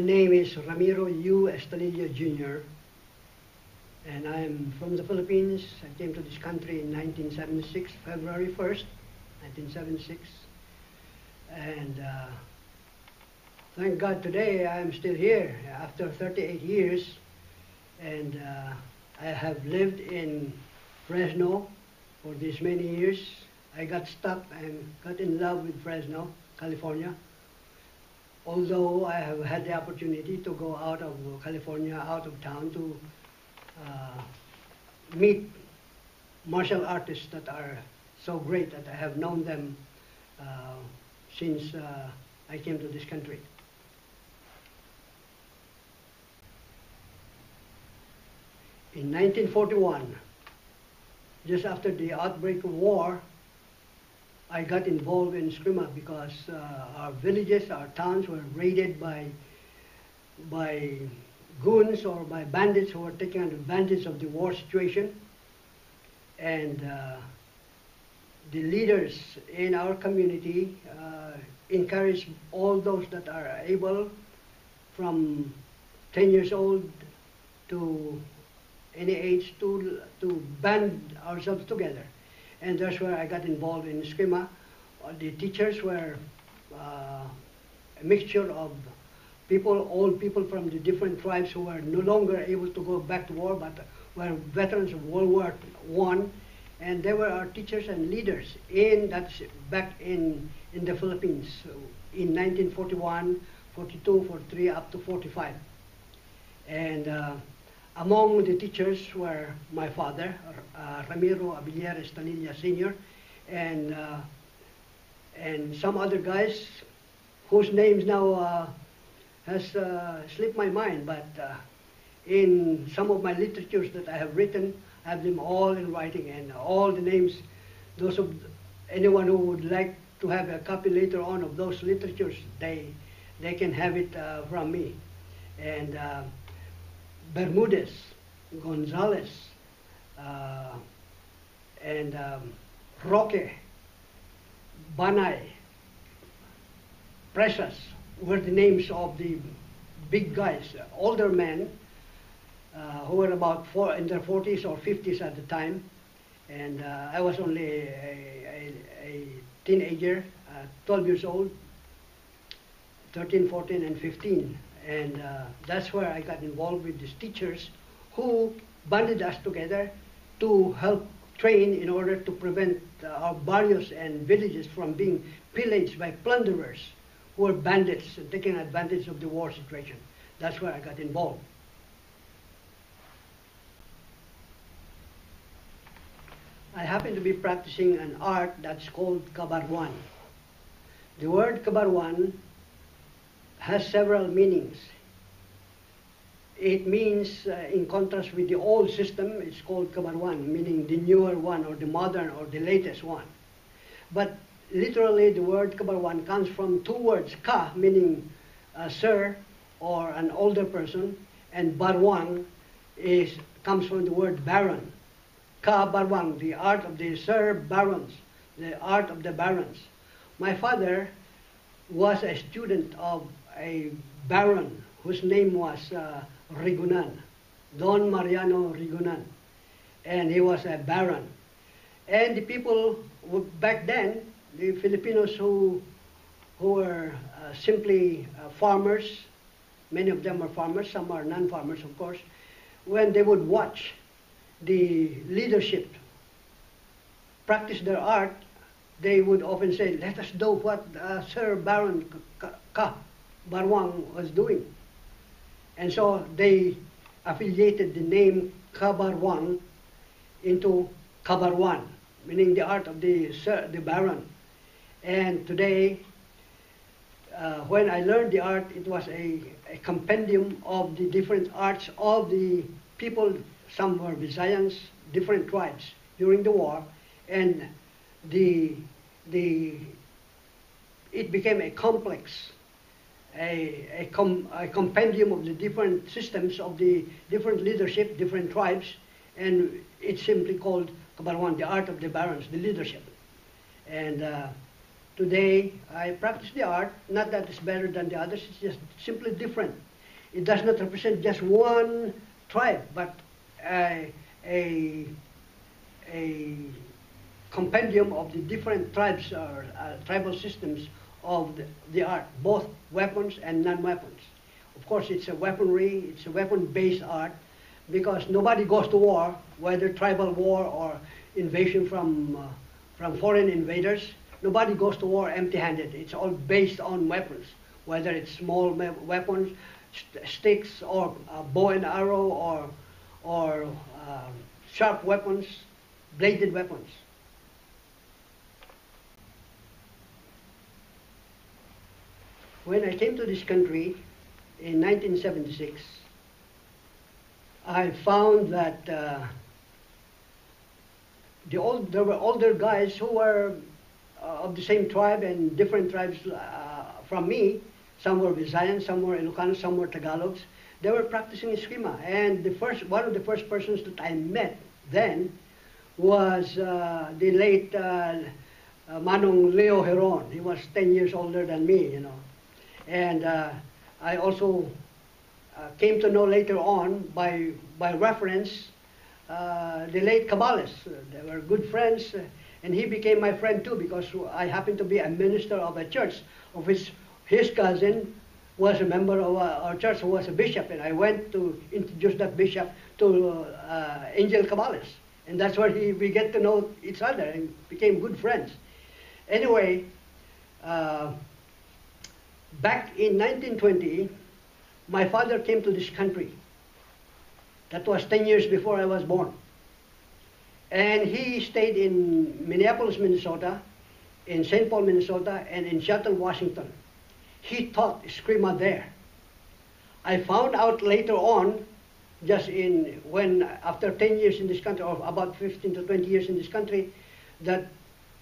My name is Ramiro U. Estalilla Jr. And I am from the Philippines. I came to this country in 1976, February 1st, 1976. And uh, thank God today I am still here after 38 years. And uh, I have lived in Fresno for these many years. I got stuck and got in love with Fresno, California although I have had the opportunity to go out of California, out of town to uh, meet martial artists that are so great that I have known them uh, since uh, I came to this country. In 1941, just after the outbreak of war, I got involved in Skrima because uh, our villages, our towns were raided by, by goons or by bandits who were taking advantage of the war situation. And uh, the leaders in our community uh, encouraged all those that are able from 10 years old to any age to, to band ourselves together and that's where I got involved in. Uh, the teachers were uh, a mixture of people, old people from the different tribes who were no longer able to go back to war, but were veterans of World War One, and they were our teachers and leaders in that back in in the Philippines in 1941, 42, 43, up to 45, and. Uh, among the teachers were my father, uh, Ramiro Abilier Estalilla Sr., and, uh, and some other guys whose names now uh, has uh, slipped my mind, but uh, in some of my literatures that I have written, I have them all in writing, and all the names, those of anyone who would like to have a copy later on of those literatures, they, they can have it uh, from me. And Bermudez, Gonzalez, uh, and um, Roque, Banay, Precious were the names of the big guys, older men uh, who were about four, in their 40s or 50s at the time. And uh, I was only a, a, a teenager, uh, 12 years old, 13, 14, and 15. And uh, that's where I got involved with these teachers who banded us together to help train in order to prevent uh, our barrios and villages from being pillaged by plunderers who were bandits and taking advantage of the war situation. That's where I got involved. I happen to be practicing an art that's called kabaroan. The word kabaroan has several meanings. It means, uh, in contrast with the old system, it's called Kabaroan, meaning the newer one or the modern or the latest one. But literally the word Kabaroan comes from two words, Ka, meaning sir or an older person, and Baroan is, comes from the word baron. Ka Baroan, the art of the sir barons, the art of the barons. My father was a student of a baron whose name was uh, Rigunan, Don Mariano Rigunan, and he was a baron. And the people back then, the Filipinos who, who were uh, simply uh, farmers, many of them were farmers, some are non-farmers of course, when they would watch the leadership practice their art, they would often say, let us do what uh, Sir Baron Ka Barwang was doing. And so they affiliated the name Kabaroan into Kabaroan, meaning the art of the, the Baron. And today, uh, when I learned the art, it was a, a, compendium of the different arts of the people, some were Visayans, different tribes during the war, and the, the, it became a complex a, a, com, a, compendium of the different systems of the different leadership, different tribes, and it's simply called Kabaroan, the art of the barons, the leadership. And uh, Today, I practice the art, not that it's better than the others, it's just simply different. It does not represent just one tribe, but a, a, a compendium of the different tribes or uh, tribal systems of the, the art, both weapons and non-weapons. Of course, it's a weaponry, it's a weapon-based art, because nobody goes to war, whether tribal war or invasion from, uh, from foreign invaders. Nobody goes to war empty-handed. It's all based on weapons, whether it's small weapons, st sticks, or uh, bow and arrow, or, or uh, sharp weapons, bladed weapons. When I came to this country in 1976, I found that uh, the old, there were older guys who were uh, of the same tribe and different tribes uh, from me. Some were Visayan, some were Ilocano, some were Tagalogs. They were practicing Eskrima. And the first, one of the first persons that I met then was uh, the late uh, Manong Leo Giron. He was 10 years older than me, you know. And uh, I also uh, came to know later on by, by reference uh, the late Cabales. They were good friends, uh, and he became my friend too because I happened to be a minister of a church of which his cousin was a member of our church who was a bishop, and I went to introduce that bishop to uh, Angel Cabales. And that's where he, we get to know each other and became good friends. Anyway, uh, back in 1920, my father came to this country. That was 10 years before I was born. And he stayed in Minneapolis, Minnesota, in St. Paul, Minnesota, and in Seattle, Washington. He taught Eskrima there. I found out later on, just in when after 10 years in this country, or about 15 to 20 years in this country, that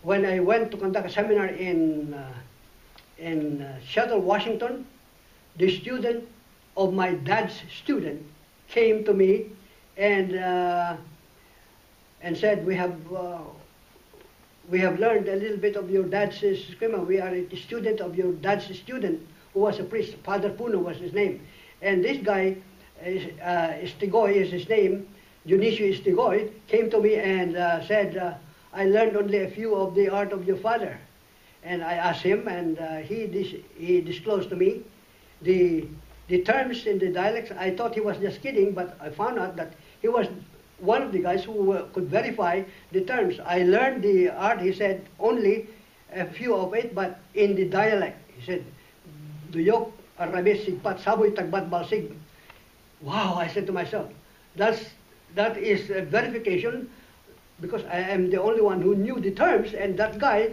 when I went to conduct a seminar in uh, in uh, Seattle, Washington, the student of my dad's student came to me and uh, and said, "We have uh, we have learned a little bit of your dad's Eskrima. We are a student of your dad's student, who was a priest. Father Puno was his name, and this guy, uh, Estigoy is his name. Dionisio Estigoy came to me and uh, said, uh, "I learned only a few of the art of your father." And I asked him, and uh, he dis he disclosed to me the the terms in the dialects, I thought he was just kidding, but I found out that he was one of the guys who uh, could verify the terms. I learned the art, he said, only a few of it, but in the dialect. He said, Duyok, Arabes, Sigpat, Saboy, Tagbat, Balsig. Wow, I said to myself, that's, that is a verification because I am the only one who knew the terms, and that guy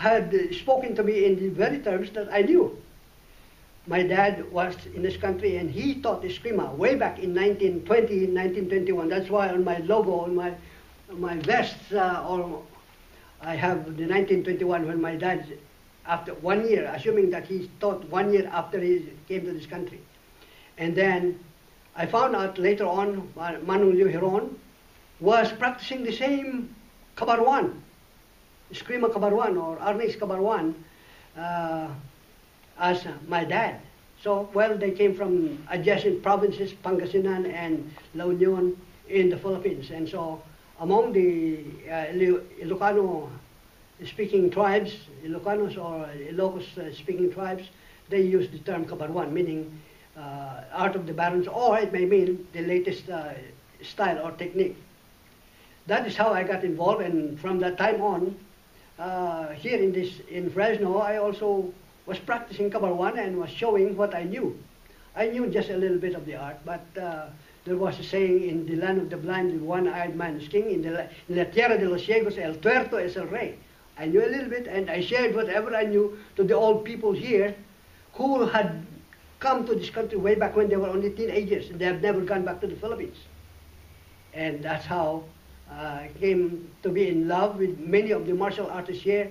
had spoken to me in the very terms that I knew my dad was in this country and he taught Eskrima way back in 1920, 1921. That's why on my logo, on my, my vest, uh, or I have the 1921 when my dad, after one year, assuming that he taught one year after he came to this country. And then I found out later on, Manong Leo Giron was practicing the same Kabaroan, Eskrima Kabaroan or Arnis Kabaroan. Uh, as my dad. So, well, they came from adjacent provinces, Pangasinan and La Union in the Philippines. And so, among the uh, Ilocano speaking tribes, Ilocanos or Ilocos uh, speaking tribes, they use the term kabaroan, meaning uh, art of the barons, or it may mean the latest uh, style or technique. That is how I got involved, and from that time on, uh, here in this in Fresno, I also was practicing Kabaroan and was showing what I knew. I knew just a little bit of the art, but uh, there was a saying in the land of the blind, the one-eyed man is king. In, the, in la tierra de los ciegos, el tuerto es el rey. I knew a little bit, and I shared whatever I knew to the old people here who had come to this country way back when they were only teenagers, and they have never gone back to the Philippines. And that's how uh, came to be in love with many of the martial artists here,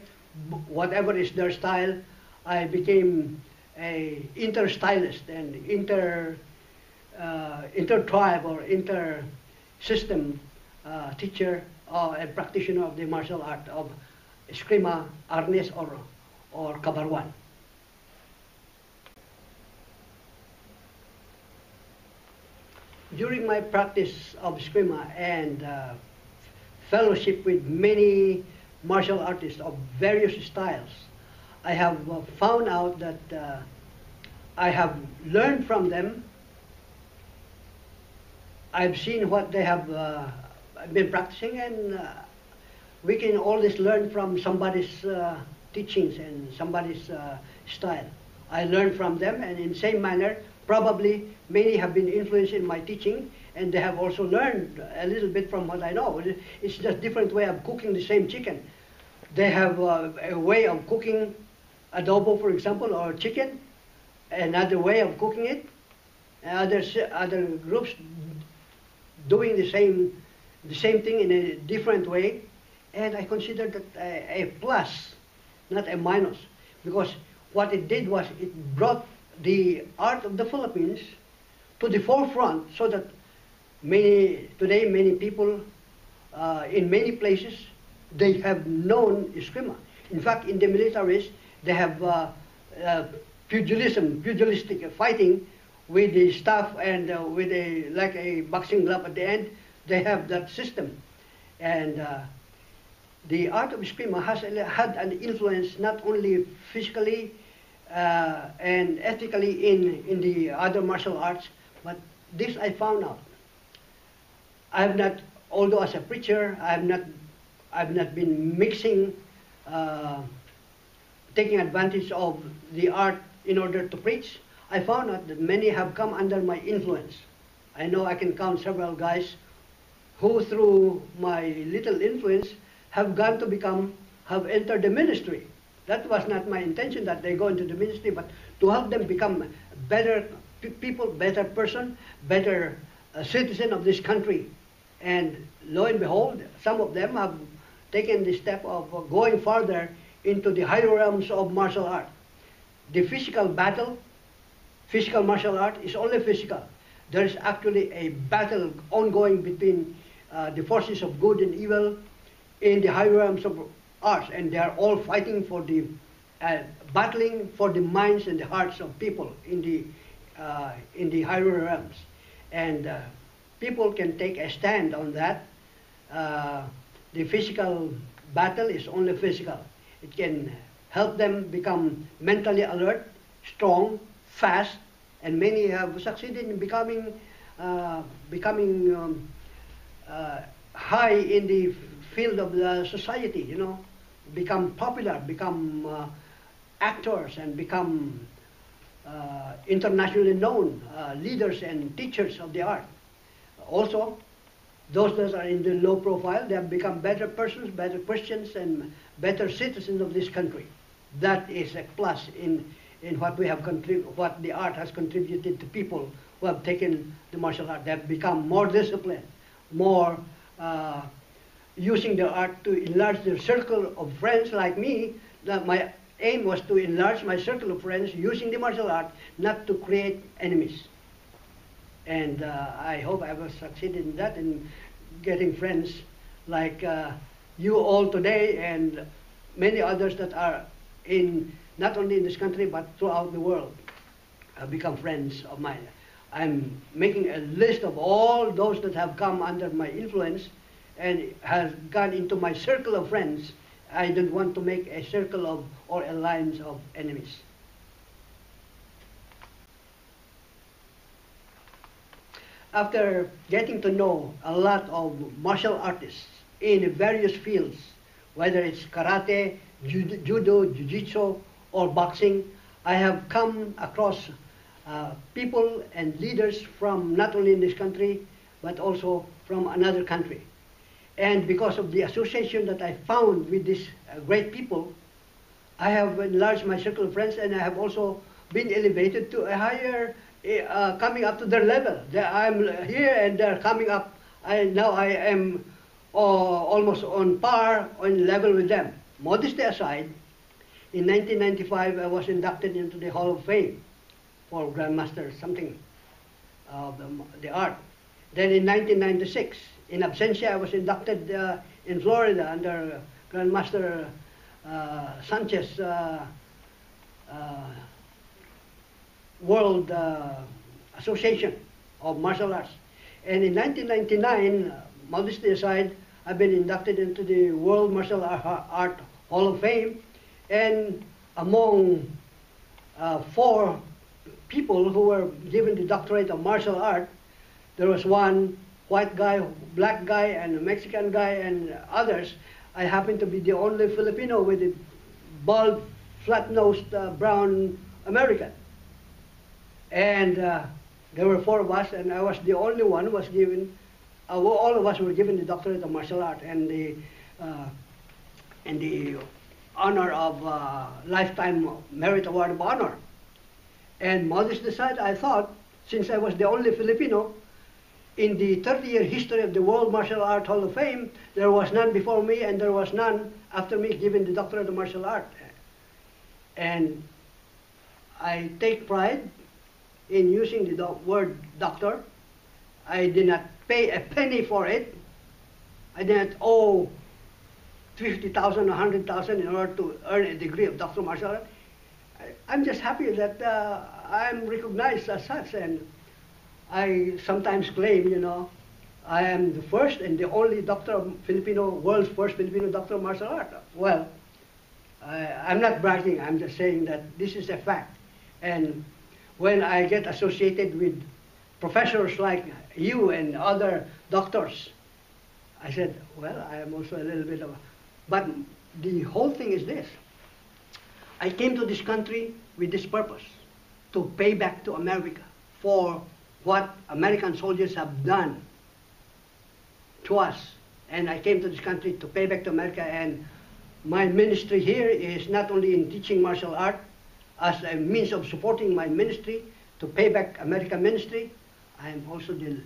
whatever is their style, I became a inter-stylist and inter, uh, inter-tribe or inter-system uh, teacher uh, and practitioner of the martial art of Eskrima, Arnis, or, or Kabaroan. During my practice of Eskrima and uh, fellowship with many martial artists of various styles, I have uh, found out that uh, I have learned from them. I've seen what they have uh, been practicing, and uh, we can always learn from somebody's uh, teachings and somebody's uh, style. I learned from them, and in same manner, probably many have been influenced in my teaching, and they have also learned a little bit from what I know. It's just different way of cooking the same chicken. They have uh, a way of cooking adobo, for example, or chicken, another way of cooking it. Other other groups doing the same the same thing in a different way, and I consider that a, a plus, not a minus, because what it did was it brought the art of the Philippines to the forefront, so that many today many people uh, in many places they have known Eskrima. In fact, in the militaries, they have uh, uh, pugilism, pugilistic fighting with the staff and uh, with a like a boxing glove at the end. They have that system, and uh, the art of Eskrima has had an influence not only physically uh, and ethically in in the other martial arts, but this I found out. I have not, although as a preacher, I have not, I have not been mixing. Uh, taking advantage of the art in order to preach, I found out that many have come under my influence. I know I can count several guys who, through my little influence, have gone to become, have entered the ministry. That was not my intention that they go into the ministry, but to help them become better people, better person, better uh, citizen of this country. And lo and behold, some of them have taken the step of going further into the higher realms of martial art. The physical battle, physical martial art is only physical. There is actually a battle ongoing between uh, the forces of good and evil in the higher realms of arts, and they are all fighting for the, uh, battling for the minds and the hearts of people in the, uh, in the higher realms. And uh, people can take a stand on that. Uh, the physical battle is only physical. It can help them become mentally alert, strong, fast, and many have succeeded in becoming uh, becoming um, uh, high in the field of the society. You know, become popular, become uh, actors, and become uh, internationally known uh, leaders and teachers of the art. Also, those that are in the low profile, they have become better persons, better Christians, and better citizens of this country. That is a plus in, in what we have contrib- what the art has contributed to people who have taken the martial art. They have become more disciplined, more uh, using the art to enlarge their circle of friends like me. That my aim was to enlarge my circle of friends using the martial art, not to create enemies. And uh, I hope I will succeed in that in getting friends like uh, you all today and many others that are in not only in this country but throughout the world have become friends of mine. I'm making a list of all those that have come under my influence and has gone into my circle of friends. I don't want to make a circle of or alliance of enemies. After getting to know a lot of martial artists in various fields, whether it's karate, judo, jiu-jitsu, or boxing, I have come across uh, people and leaders from not only in this country, but also from another country. And because of the association that I found with these uh, great people, I have enlarged my circle of friends and I have also been elevated to a higher, uh, coming up to their level. I'm here and they're coming up. I, now I am uh, almost on par, on level with them. Modesty aside, in 1995 I was inducted into the Hall of Fame for Grandmaster something of the, the art. Then in 1996, in absentia, I was inducted uh, in Florida under Grandmaster uh, Sanchez uh, World uh, Association of Martial Arts. And in 1999, uh, modesty aside, I've been inducted into the World Martial Ar- Art Hall of Fame. And among uh, four people who were given the doctorate of martial art, there was one white guy, black guy, and a Mexican guy, and others. I happened to be the only Filipino with a bald, flat-nosed, uh, brown American. And uh, there were four of us, and I was the only one who was given, uh, all of us were given the doctorate of martial art and the, uh, and the honor of uh, Lifetime Merit Award of Honor. And modest aside, I thought, since I was the only Filipino, in the 30-year history of the World Martial Art Hall of Fame, there was none before me and there was none after me given the doctorate of martial art. And I take pride in using the doc- word doctor. I did not pay a penny for it. I did not owe 50,000 or 100,000 in order to earn a degree of doctor of martial art. I'm just happy that uh, I'm recognized as such and I sometimes claim, you know, I am the first and the only doctor of Filipino, world's first Filipino doctor of martial art. Well, I, I'm not bragging, I'm just saying that this is a fact. And when I get associated with professors like you and other doctors, I said, well, I am also a little bit of a... But the whole thing is this. I came to this country with this purpose, to pay back to America for what American soldiers have done to us. And I came to this country to pay back to America and my ministry here is not only in teaching martial art as a means of supporting my ministry to pay back American ministry, I am also the,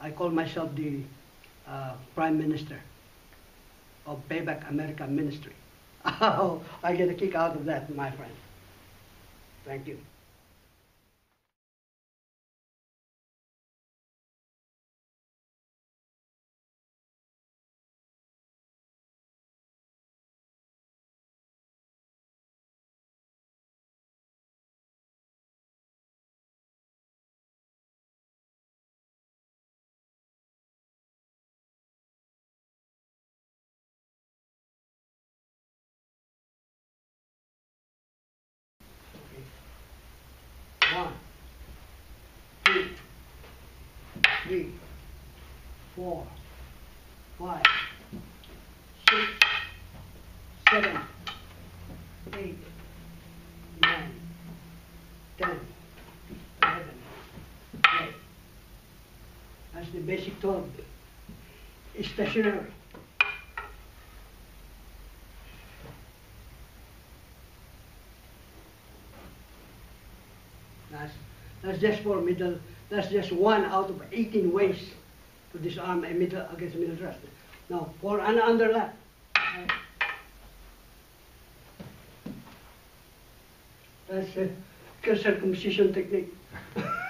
I call myself the uh, Prime Minister of Payback American Ministry. I get a kick out of that, my friend. Thank you. Four, five, six, seven, eight, nine, ten, eleven, twelve. That's the basic. It's stationary. That's, that's just for middle, that's just one out of 18 ways to disarm a middle against middle thrust. Now, for an underlap. That's a circumcision technique.